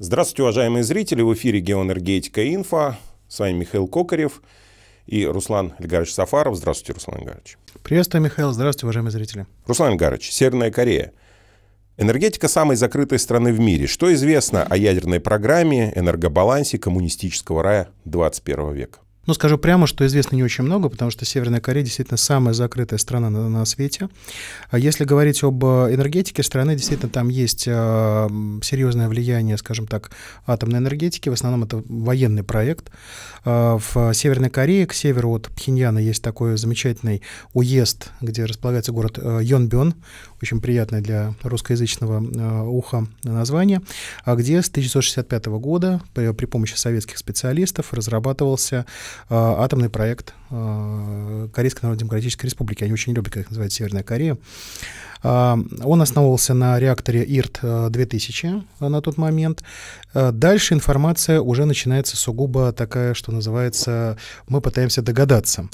Здравствуйте, уважаемые зрители. В эфире «Геоэнергетика Инфо». С вами Михаил Кокарев и Руслан Эльгарович Сафаров. Здравствуйте, Руслан Эльгарович. Приветствую, Михаил. Здравствуйте, уважаемые зрители. Руслан Эльгарович, Северная Корея. Энергетика самой закрытой страны в мире. Что известно о ядерной программе, энергобалансе коммунистического рая 21 века? Ну, скажу прямо, что известно не очень много, потому что Северная Корея действительно самая закрытая страна на, на свете. А если говорить об э, энергетике страны, действительно там есть э, серьезное влияние, скажем так, атомной энергетики. В основном это военный проект. Э, в Северной Корее, к северу от Пхеньяна, есть такой замечательный уезд, где располагается город э, Йонбён, очень приятное для русскоязычного уха название, а где с 1965 года при, при помощи советских специалистов разрабатывался атомный проект Корейской Народно-Демократической Республики. Они очень любят, как их называют, Северная Корея. А, он основывался на реакторе ИРТ-2000 э, на тот момент. Э, дальше информация уже начинается сугубо такая, что называется, мы пытаемся догадаться,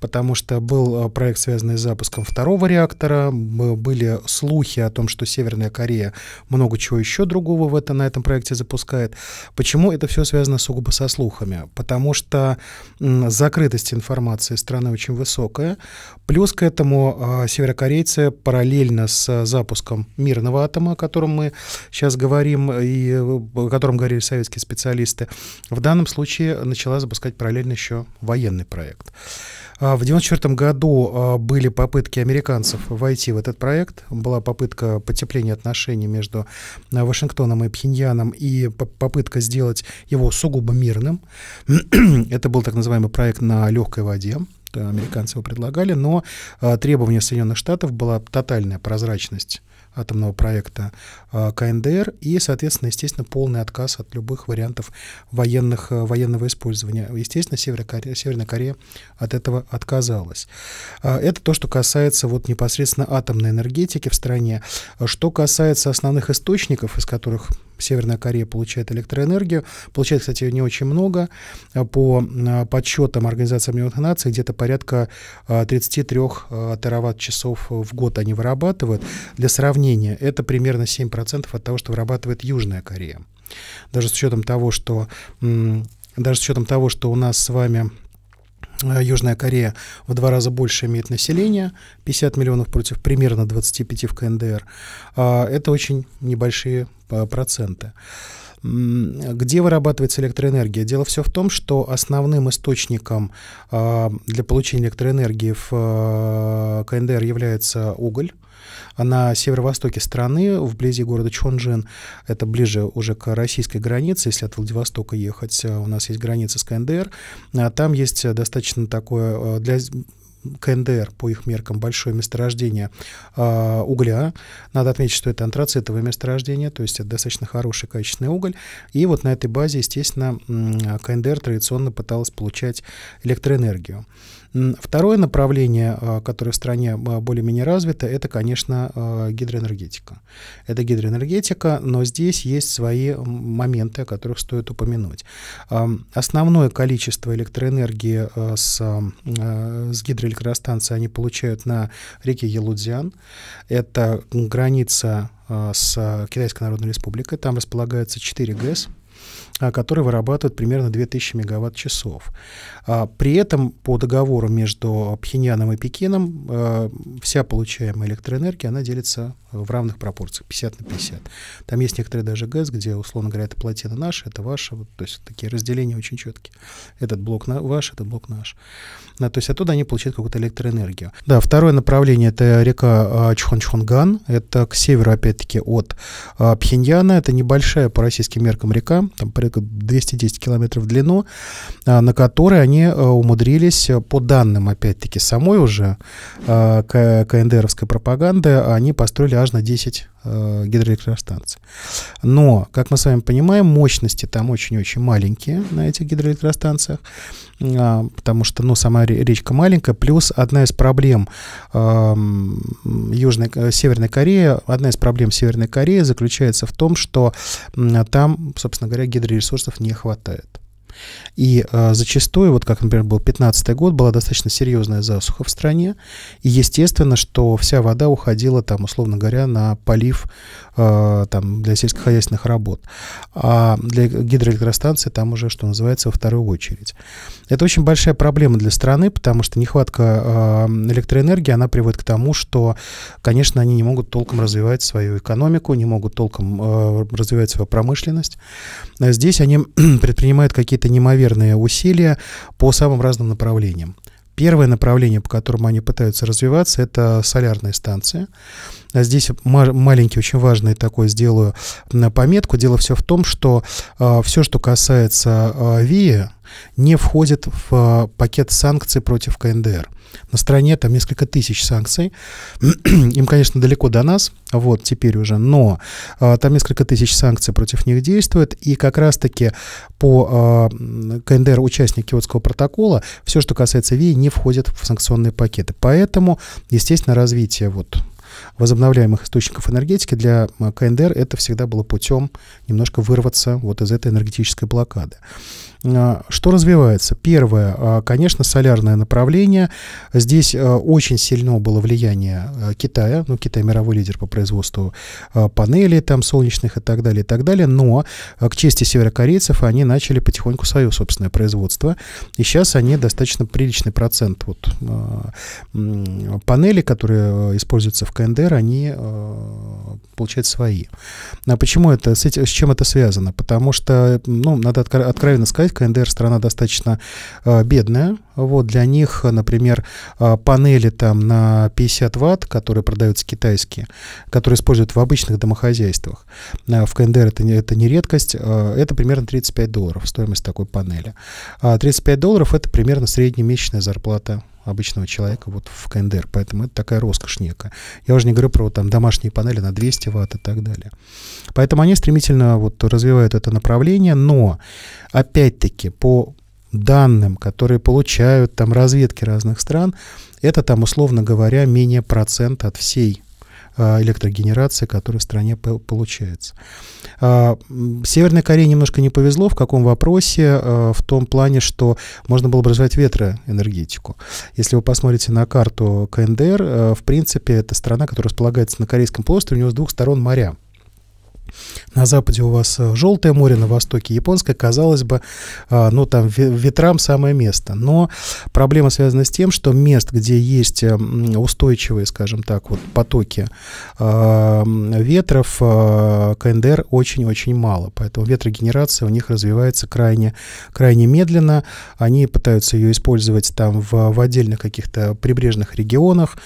потому что был э, проект, связанный с запуском второго реактора, были слухи о том, что Северная Корея много чего еще другого в это, на этом проекте запускает. Почему это все связано сугубо со слухами? Потому что закрытость информации страны очень высокая, плюс к этому северокорейцы параллельно параллельно с запуском мирного атома, о котором мы сейчас говорим и о котором говорили советские специалисты, в данном случае начала запускать параллельно еще военный проект. А, в 1994 году а, были попытки американцев войти в этот проект. Была попытка потепления отношений между а, Вашингтоном и Пхеньяном и попытка сделать его сугубо мирным. Это был так называемый проект на легкой воде американцы его предлагали, но требование Соединенных Штатов была тотальная прозрачность атомного проекта а, КНДР и, соответственно, естественно, полный отказ от любых вариантов военных, а, военного использования. Естественно, Северная Корея, Северная Корея от этого отказалась. Это то, что касается вот непосредственно атомной энергетики в стране. Что касается основных источников, из которых Северная Корея получает электроэнергию. Получает, кстати, не очень много. По а, подсчетам Организации Объединенных Наций, где-то порядка 33 а, а, тераватт-часов в год они вырабатывают. Для сравнения, это примерно 7% от того, что вырабатывает Южная Корея. Даже с учетом того, что даже с учетом того, что у нас с вами Южная Корея в два раза больше имеет населения, 50 миллионов против примерно 25 в КНДР. А, это очень небольшие э, проценты. Где вырабатывается электроэнергия? Дело все в том, что основным источником а, для получения электроэнергии в э, КНДР является уголь на северо-востоке страны, вблизи города Чонджин, это ближе уже к российской границе, если от Владивостока ехать, э, у нас есть граница с КНДР, а там есть достаточно такое э, для КНДР, по их меркам, большое месторождение э, угля. Надо отметить, что это антрацитовое месторождение, то есть это достаточно хороший, качественный уголь. И вот на этой базе, естественно, КНДР традиционно пыталась получать электроэнергию. Второе направление, а, которое в стране а, более-менее развито, это, конечно, гидроэнергетика. Это гидроэнергетика, но здесь есть свои моменты, о которых стоит упомянуть. Основное количество электроэнергии с, с гидроэлектростанции они получают на реке Елудзян. Это граница с Китайской Народной Республикой. Там располагается 4 ГЭС, а, которые вырабатывают примерно 2000 мегаватт-часов. А, при этом по договору между Пхеньяном и Пекином а, вся получаемая электроэнергия, она делится в равных пропорциях, 50 на 50. Там есть некоторые даже ГЭС, где, условно говоря, это плотина наша, это ваша, вот, то есть такие разделения очень четкие. Этот блок на, ваш, этот блок наш. Да, то есть оттуда они получают какую-то электроэнергию. Да, второе направление — это река Чхончхонган, это к северу, опять-таки, от Пхеньяна, это небольшая по российским меркам река, там порядка 210 километров в длину, на которой они умудрились, по данным, опять-таки, самой уже КНДРовской пропаганды, они построили аж на 10 э, гидроэлектростанций. Но, как мы с вами понимаем, мощности там очень-очень маленькие на этих гидроэлектростанциях, э, потому что, ну, сама речка маленькая, плюс одна из проблем Южной, э, Северной Кореи, одна из проблем Северной Кореи заключается в том, что там, собственно говоря, гидроресурсов не хватает. И э, зачастую, вот как, например, был 15 год, была достаточно серьезная засуха в стране, и естественно, что вся вода уходила там, условно говоря, на полив там, для сельскохозяйственных работ. А для гидроэлектростанции там уже, что называется, во вторую очередь. Это очень большая проблема для страны, потому что нехватка э, электроэнергии, она приводит к тому, что, конечно, они не могут толком развивать свою экономику, не могут толком э, развивать свою промышленность. Здесь они предпринимают какие-то неимоверные усилия по самым разным направлениям. Первое направление, по которому они пытаются развиваться, это солярные станции. А здесь маленький, очень важный такой сделаю пометку. Дело все в том, что э, все, что касается э, ВИА, не входит в э, пакет санкций против КНДР. На стране там несколько тысяч санкций. Им, конечно, далеко до нас, вот теперь уже, но а, там несколько тысяч санкций против них действует. И как раз-таки по а, КНДР участник Киотского протокола все, что касается ВИИ, не входит в санкционные пакеты. Поэтому, естественно, развитие вот возобновляемых источников энергетики для КНДР это всегда было путем немножко вырваться вот из этой энергетической блокады. А, что развивается? Первое, а, конечно, солярное направление. Здесь а, очень сильно было влияние Китая. Ну, Китай мировой лидер по производству панелей там солнечных и так далее, и так далее. Но к чести северокорейцев они начали потихоньку свое собственное производство. И сейчас они достаточно приличный процент вот, панелей, которые используются в КНДР, они получают свои. А почему это, с, этим, с чем это связано? Потому что, ну, надо откровенно сказать, КНДР страна достаточно э, бедная. Вот для них, например, э, панели там на 50 ватт, которые продаются китайские, которые используют в обычных домохозяйствах. Э, в КНДР это, не, это не редкость. Это примерно 35 долларов стоимость такой панели. А 35 долларов это примерно среднемесячная зарплата обычного человека вот в КНДР. Поэтому это такая роскошь некая. Я уже не говорю про там домашние панели на 200 ватт и так далее. Поэтому они стремительно вот развивают это направление, но опять-таки по данным, которые получают там разведки разных стран, это там, условно говоря, менее процент от всей электрогенерации, которая в стране получается. А, Северной Корее немножко не повезло. В каком вопросе? А, в том плане, что можно было бы развивать ветроэнергетику. Если вы посмотрите на карту КНДР, в принципе, это страна, которая располагается на Корейском полуострове, у него с двух сторон моря. На западе у вас э, желтое море, на востоке японское. Казалось бы, а, ну там ветрам самое место. Но проблема связана с тем, что мест, где есть э, устойчивые, скажем так, вот потоки а, ветров, КНДР очень-очень мало. Поэтому ветрогенерация у них развивается крайне, крайне медленно. Они пытаются ее использовать там в, в отдельных каких-то прибрежных регионах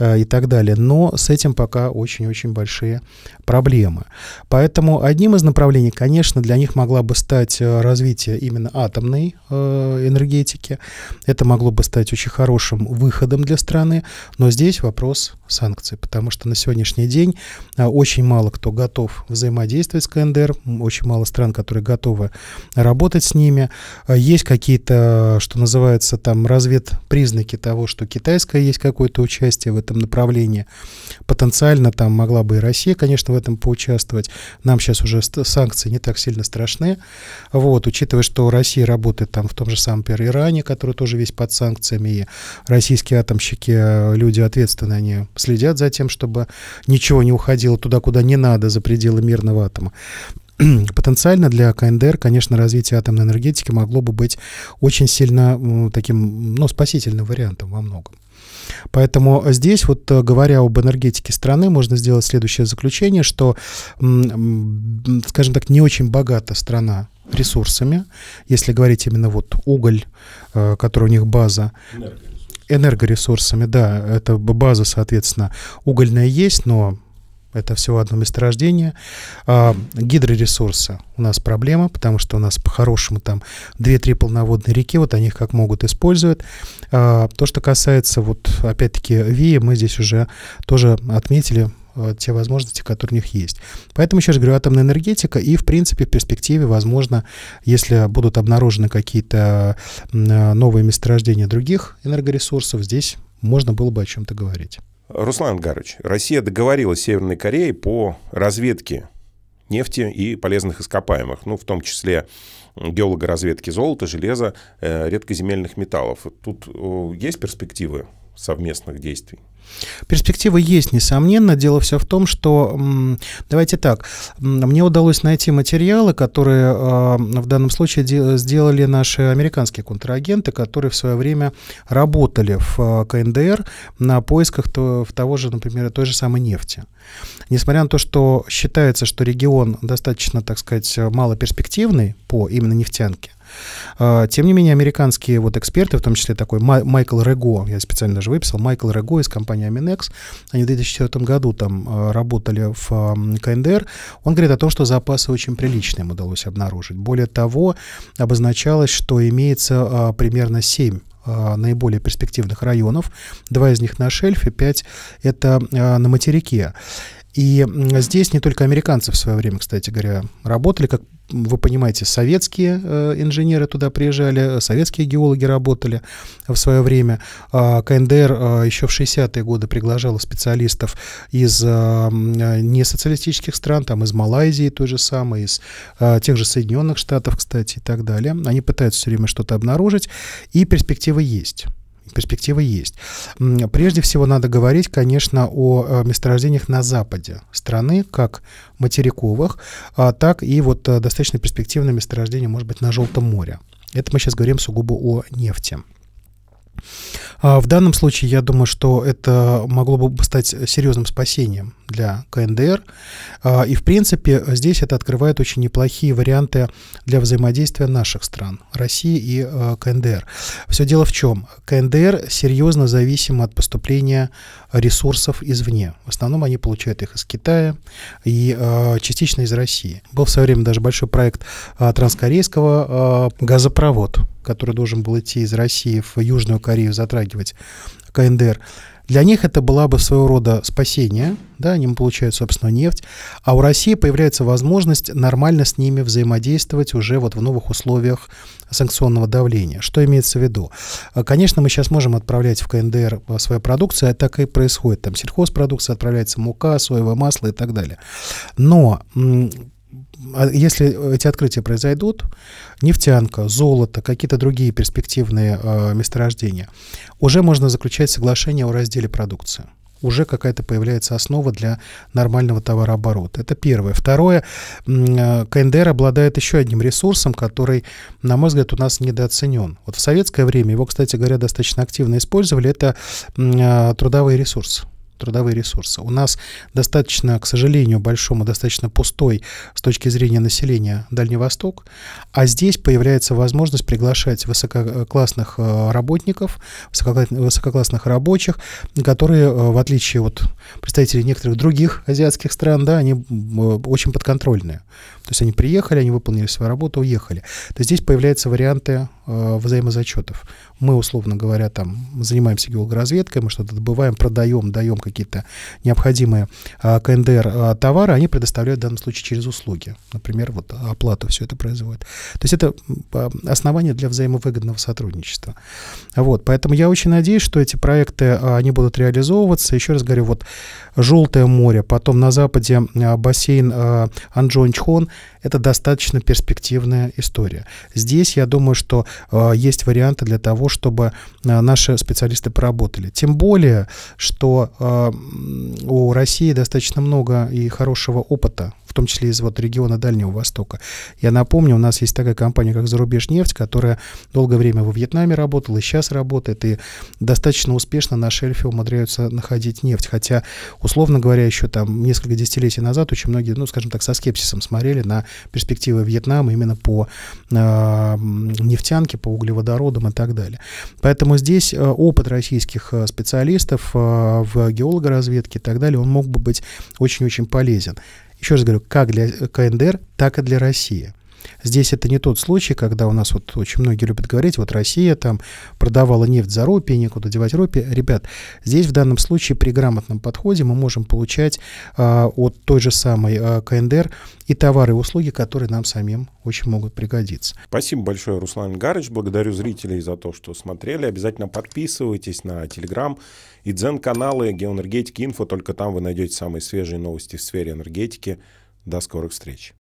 и так далее. Но с этим пока очень-очень большие проблемы. Поэтому одним из направлений, конечно, для них могла бы стать э, развитие именно атомной э, энергетики. Это могло бы стать очень хорошим выходом для страны. Но здесь вопрос санкций, потому что на сегодняшний день э, очень мало кто готов взаимодействовать с КНДР, очень мало стран, которые готовы работать с ними. Есть какие-то, что называется, там разведпризнаки того, что китайское есть какое-то участие в этом направлении. Потенциально там могла бы и Россия, конечно, в этом поучаствовать. Нам сейчас уже санкции не так сильно страшны. Вот, учитывая, что Россия работает там в том же самом, Иране, который тоже весь под санкциями, и российские атомщики, э, люди ответственные, они следят за тем, чтобы ничего не уходило туда, куда не надо, за пределы мирного атома потенциально для КНДР, конечно, развитие атомной энергетики могло бы быть очень сильно таким, ну, спасительным вариантом во многом. Поэтому здесь, вот э, говоря об энергетике страны, можно сделать следующее заключение, что, скажем так, не очень богата страна ресурсами, если говорить именно вот уголь, э, который у них база, энергоресурсами, да, это база, соответственно, угольная есть, но это всего одно месторождение. А, гидроресурсы у нас проблема, потому что у нас по-хорошему там 2-3 полноводные реки, вот они их как могут используют. А, то, что касается вот опять-таки ВИИ, мы здесь уже тоже отметили а, те возможности, которые у них есть. Поэтому, еще раз говорю, атомная энергетика и, в принципе, в перспективе, возможно, если будут обнаружены какие-то новые месторождения других энергоресурсов, здесь можно было бы о чем-то говорить. Руслан Гарович, Россия договорилась с Северной Кореей по разведке нефти и полезных ископаемых, ну, в том числе геологоразведки золота, железа, э, редкоземельных металлов. Тут есть перспективы совместных действий? Перспективы есть, несомненно. Дело все в том, что, давайте так, мне удалось найти материалы, которые а, в данном случае сделали наши американские контрагенты, которые в свое время работали в а, КНДР на поисках того же, например, той же самой нефти. Несмотря на то, что считается, что регион достаточно, так сказать, малоперспективный по именно нефтянке, тем не менее, американские вот эксперты, в том числе такой Майкл Рего, я специально даже выписал, Майкл Рего из компании Aminex, они в 2004 году там а, работали в КНДР, он говорит о том, что запасы очень приличные им удалось обнаружить. Более того, обозначалось, что имеется а, примерно 7 наиболее перспективных районов. Два из них на шельфе, пять это на материке. И здесь не только американцы в свое время, кстати говоря, работали, как вы понимаете, советские э, инженеры туда приезжали, советские геологи работали в свое время. А КНДР э, еще в 60-е годы приглашала специалистов из э, несоциалистических стран, там из Малайзии той же самой, из тех же Соединенных Штатов, кстати, и так далее. Они пытаются все время что-то обнаружить, и перспективы есть перспективы есть. Прежде всего надо говорить, конечно, о э, месторождениях на западе страны, как материковых, а так и вот э, достаточно перспективное месторождение, может быть, на Желтом море. Это мы сейчас говорим сугубо о нефти. А, в данном случае я думаю, что это могло бы стать серьезным спасением для КНДР. А, и, в принципе, здесь это открывает очень неплохие варианты для взаимодействия наших стран, России и а, КНДР. Все дело в чем? КНДР серьезно зависим от поступления ресурсов извне. В основном они получают их из Китая и частично из России. Был в свое время даже большой проект транскорейского газопровод, который должен был идти из России в Южную Корею, затрагивать КНДР. Для них это была бы своего рода спасение, да, они получают, собственно, нефть, а у России появляется возможность нормально с ними взаимодействовать уже вот в новых условиях санкционного давления. Что имеется в виду? Конечно, мы сейчас можем отправлять в КНДР свою продукцию, а так и происходит. Там сельхозпродукция отправляется, мука, соевое масло и так далее. Но а если эти открытия произойдут, нефтянка, золото, какие-то другие перспективные э, месторождения, уже можно заключать соглашение о разделе продукции уже какая-то появляется основа для нормального товарооборота. Это первое. Второе, э, КНДР обладает еще одним ресурсом, который, на мой взгляд, у нас недооценен. Вот в советское время его, кстати говоря, достаточно активно использовали. Это э, трудовые ресурсы трудовые ресурсы. У нас достаточно, к сожалению, большому, достаточно пустой с точки зрения населения Дальний Восток, а здесь появляется возможность приглашать высококлассных э, работников, высококлассных рабочих, которые, э, в отличие от представителей некоторых других азиатских стран, да, они очень подконтрольные. То есть они приехали, они выполнили свою работу, уехали. То здесь появляются варианты э, взаимозачетов. Мы, условно говоря, там занимаемся геологоразведкой, мы что-то добываем, продаем, даем какие-то необходимые э, КНДР э, товары, они предоставляют в данном случае через услуги. Например, вот оплату все это производит. То есть это э, основание для взаимовыгодного сотрудничества. Вот, поэтому я очень надеюсь, что эти проекты, они будут реализовываться. Еще раз говорю, вот Желтое море, потом на западе бассейн Анджон-Чхон, это достаточно перспективная история. Здесь, я думаю, что э, есть варианты для того, чтобы э, наши специалисты поработали. Тем более, что э, у России достаточно много и хорошего опыта в том числе из вот региона Дальнего Востока. Я напомню, у нас есть такая компания, как Зарубежнефть, которая долгое время во Вьетнаме работала, и сейчас работает, и достаточно успешно на шельфе умудряются находить нефть. Хотя, условно говоря, еще там несколько десятилетий назад очень многие, ну, скажем так, со скепсисом смотрели на перспективы Вьетнама именно по э, нефтянке, по углеводородам и так далее. Поэтому здесь э, опыт российских э, специалистов э, в геологоразведке и так далее, он мог бы быть очень-очень полезен. Еще раз говорю, как для КНДР, так и для России. Здесь это не тот случай, когда у нас вот очень многие любят говорить, вот Россия там продавала нефть за рупии, некуда девать рупии. Ребят, здесь в данном случае при грамотном подходе мы можем получать а, от той же самой а, КНДР и товары и услуги, которые нам самим очень могут пригодиться. Спасибо большое, Руслан Гарыч. Благодарю зрителей за то, что смотрели. Обязательно подписывайтесь на Телеграм и Дзен-каналы Геоэнергетики Инфо. Только там вы найдете самые свежие новости в сфере энергетики. До скорых встреч.